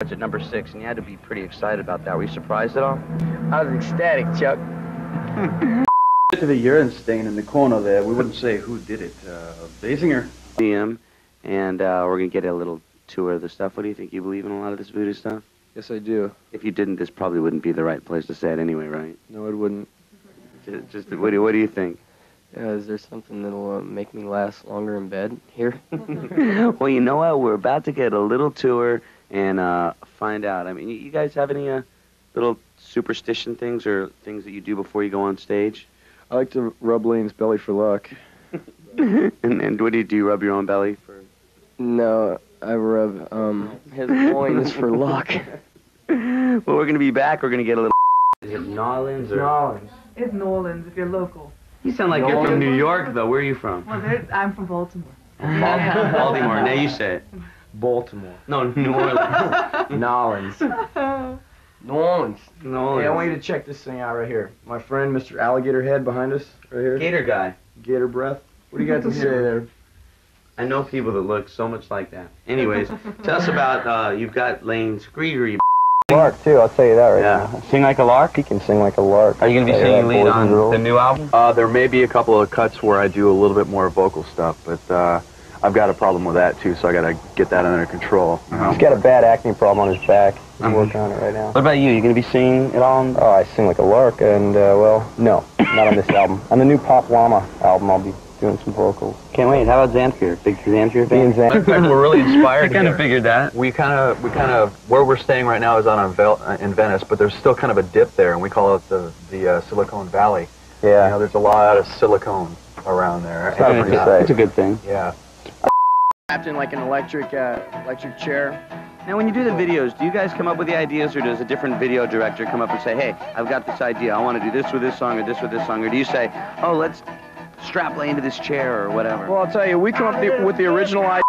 at number six, and you had to be pretty excited about that. Were you surprised at all? I was ecstatic, Chuck. to the urine stain in the corner there. We wouldn't say who did it. Uh, Basinger. Museum, and uh, we're gonna get a little tour of the stuff. What do you think? You believe in a lot of this voodoo stuff? Yes, I do. If you didn't, this probably wouldn't be the right place to say it anyway, right? No, it wouldn't. Just, just what, do, what do you think? Yeah, is there something that'll uh, make me last longer in bed here? well, you know what? We're about to get a little tour and uh, find out. I mean, you, you guys have any uh, little superstition things or things that you do before you go on stage? I like to rub Layne's belly for luck. and, and what do you do? You rub your own belly for? No, I rub um his loins for luck. well, we're gonna be back. We're gonna get a little. Is it Nolans or? Nolans. It's Nolans if you're local. You sound like you're from New York, though. Where are you from? Well, I'm from Baltimore. Baltimore. Now you say it. Baltimore. No, New Orleans. Nolans. New Orleans. New Orleans. Hey, I want you to check this thing out right here. My friend, Mr. Alligator Head, behind us, right here. Gator guy. Gator Breath. What do you got to say there? I know people that look so much like that. Anyways, tell us about uh, you've got Layne Screeger. You Lark too, I'll tell you that right yeah. now. Sing like a lark. He can sing like a lark. Are you gonna be Tell singing that, lead on the new album? Uh, there may be a couple of cuts where I do a little bit more vocal stuff, but uh, I've got a problem with that too, so I got to get that under control. He's got a bad acne problem on his back. He's Mhm. working on it right now. What about you? You gonna be singing it all? Oh, I sing like a lark, and uh, well, no, not on this album. On the new Pop Llama album, I'll be doing some vocals. Can't wait. How about Zamfir? Big Zamfir Me and fan? Zan. Fact, we're really inspired I kind of figured that. We kind of, we kind of, where we're staying right now is on a vel- uh, in Venice, but there's still kind of a dip there, and we call it the the uh, Silicon Valley. You know, Yeah. there's a lot of silicone around there. It's not And, pretty uh, safe. It's a good thing. Yeah. Wrapped in like an electric, uh, electric chair. Now, when you do the videos, do you guys come up with the ideas, or does a different video director come up and say, "Hey, I've got this idea. I want to do this with this song, or this with this song," or do you say, "Oh, let's strap Layne to this chair," or whatever? Well, I'll tell you, we come up the, with the original idea.